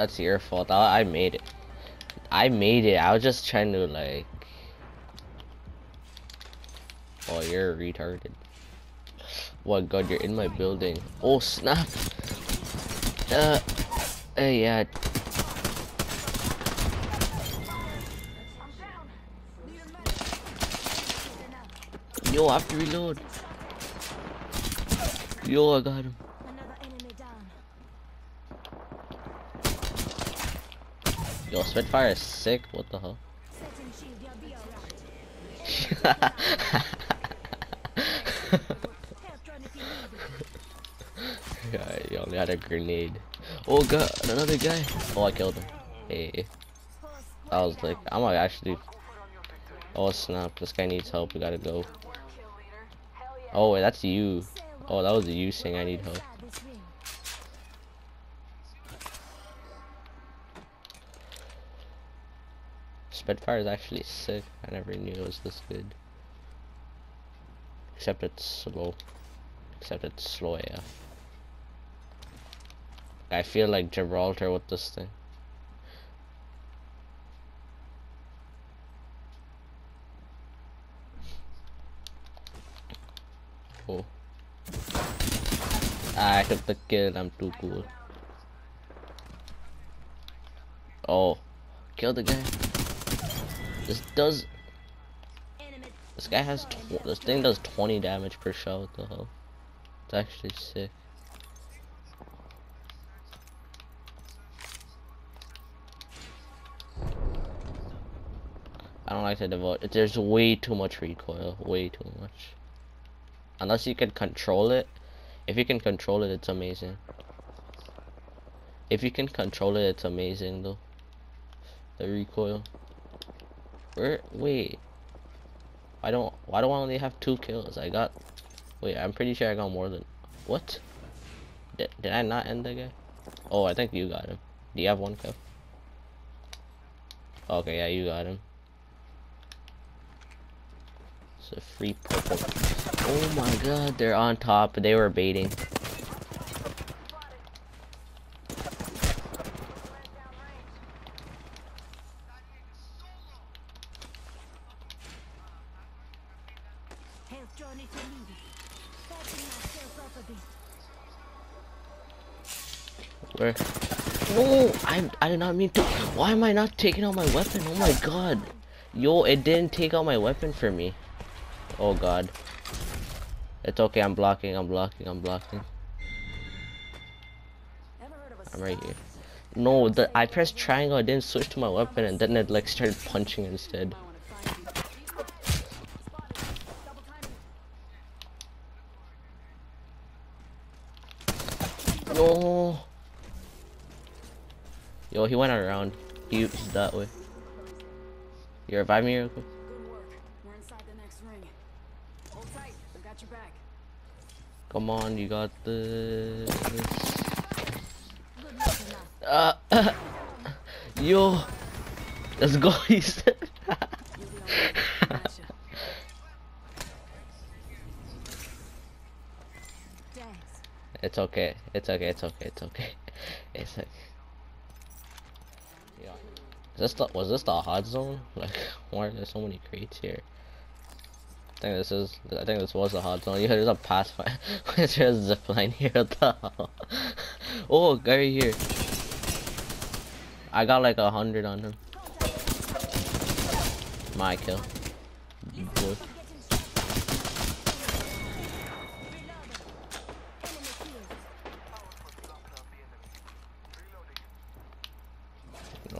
That's your fault. I, I made it. I made it. I was just trying to like. Oh, you're retarded. What god, you're in my building. Oh snap. Uh, uh yeah. Yo, I have to reload. Yo, I got him. Yo, Spitfire is sick. What the hell? Yeah, he only had a grenade. Oh god, another guy. Oh, I killed him. Hey, I was like, I'm like actually. Oh snap! This guy needs help. We gotta go. Oh wait, that's you. Oh, that was you saying I need help. Spitfire is actually sick. I never knew it was this good. Except it's slow. Except it's slow AF. I feel like Gibraltar with this thing. Oh. Ah, I took the kill. I'm too cool. Oh, kill the guy. This does. This guy has. This thing does 20 damage per shot. What the hell? It's actually sick. I don't like to devote. There's way too much recoil. Way too much. Unless you can control it. If you can control it, it's amazing. If you can control it, it's amazing though. The recoil. Where? Wait. I don't. Why do I only have two kills? I got. Wait, I'm pretty sure I got more than. What? Did, did I not end the guy? Oh, I think you got him. Do you have one kill? Okay, yeah, you got him. It's a free purple. Oh my god, they're on top. They were baiting. Help drone if you need it. Patching myself up a bit. Where? No, I I did not mean to. Why am I not taking out my weapon? Oh my god. Yo, it didn't take out my weapon for me. Oh god. It's okay, I'm blocking, I'm blocking, I'm blocking. Ever heard of a I'm right here. No, the I pressed triangle, I didn't switch to my weapon, and then it like started punching instead. No. Yo, he went around. He was that way. You revive me real quick? Good work. We're inside the next ring. Hold tight. We've got your back. Come on, you got this. Uh, yo, let's go. It's okay. It's okay. It's okay. It's okay. It's okay. This the, was this the hot zone? Like, why are there so many crates here? I think this is. I think this was the hot zone. Yeah, there's a pathfinder. there's a zip line here. What? Oh, guy right here. I got like a hundred on him. My kill. Good. No.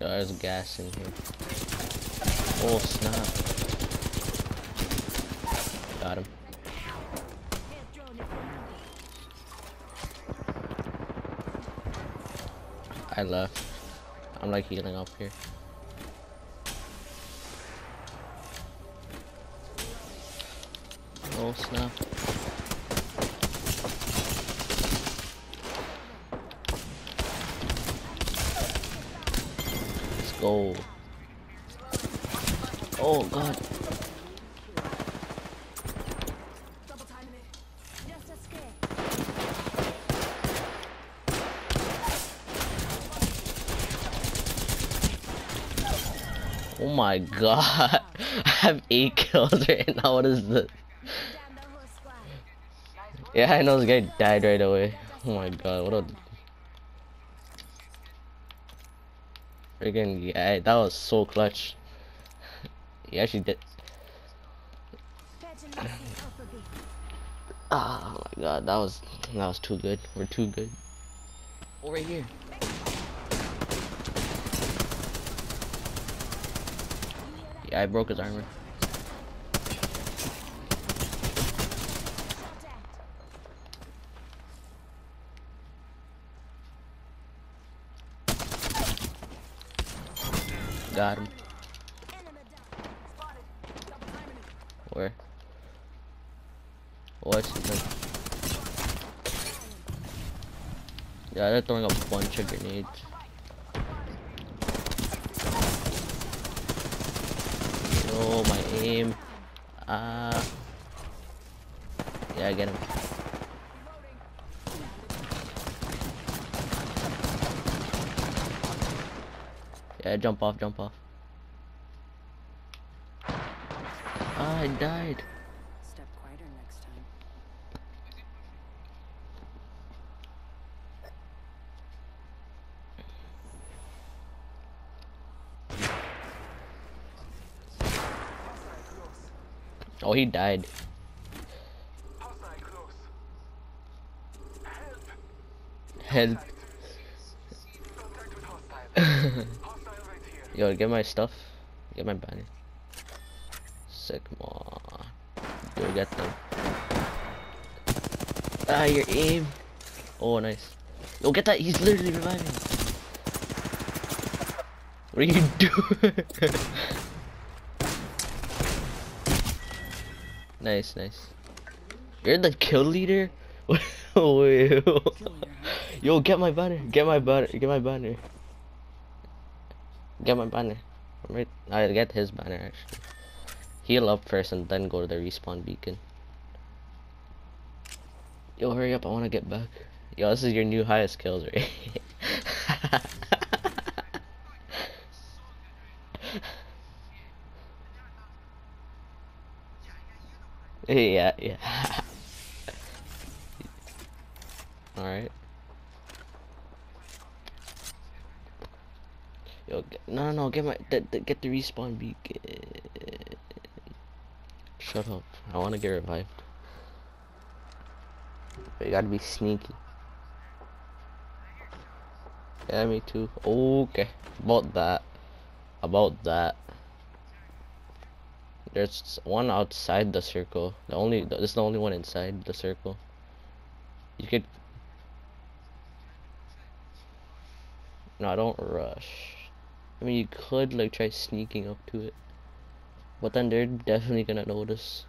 Yo, there's gas in here. Oh snap. Got him. I left. I'm like healing up here. Oh snap. Let's go. Oh god. Double timing it. Just a scare. Oh my god. I have eight kills right now. What is this? Yeah, I know this guy died right away. Oh my god, what a freaking yeah, that was so clutch. He actually did. Ah, oh my god, that was that was too good. We're too good. Over here. Yeah, I broke his armor. Got him. Where? What's the? Yeah, they're throwing a bunch of grenades. Oh, my aim. Ah. yeah, I get him. Yeah, jump off, jump off. Ah, I died. Step quieter next time. Oh, he died. Help. Yo, get my stuff. Get my banner. Sigma. Go get them. Ah, your aim. Oh, nice. Yo, get that. He's literally reviving. What are you doing? Nice, nice. You're the kill leader? Yo, get my banner. Get my banner. Get my banner. Get my banner. I'm right. I get his banner actually. Heal up first and then go to the respawn beacon. Yo, hurry up! I want to get back. Yo, this is your new highest kills, right? yeah, yeah. All right. Yo, no, no, no, get my, get the respawn beacon. Shut up. I want to get revived. But you gotta be sneaky. Yeah, me too. Okay. About that. About that. There's one outside the circle. The only, this is the only one inside the circle. You could. No, I don't rush. I mean, you could like try sneaking up to it, but then they're definitely gonna notice.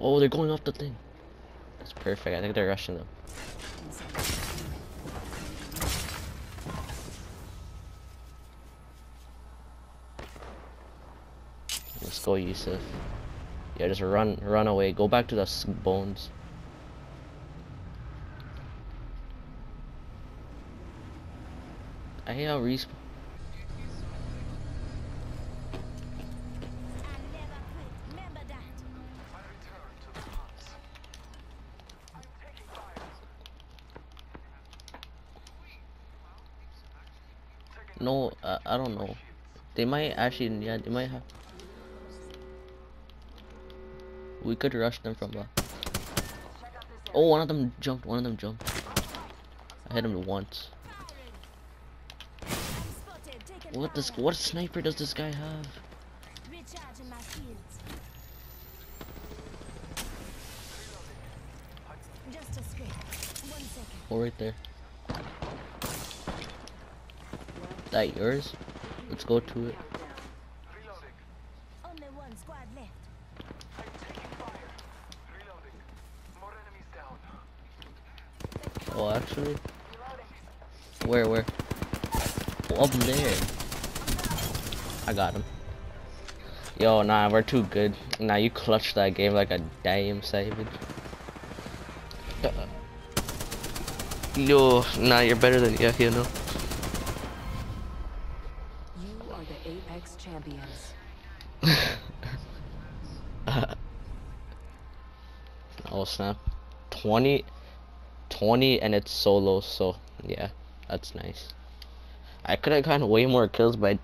Oh, they're going off the thing. Perfect. I think they're rushing them. Let's go, Yusuf. Yeah, just run, run away. Go back to the bones. I hate how respawn. I never quit. Remember that. No, uh, I don't know. They might actually, yeah, they might have. We could rush them from the. Oh, one of them jumped. One of them jumped. I hit him once. What this? What sniper does this guy have? Oh, right there. That yours? Let's go to it. Reloading. Only one squad left. I'm taking fire. Reloading. More enemies down. Oh, actually, where, where? Oh, up there. I got him. Yo, nah, we're too good. Nah, you clutched that game like a damn savage. Yo, nah, you're better than yeah, you know. Champions. oh snap 20 20 and it's solo so yeah that's nice i could have gotten way more kills but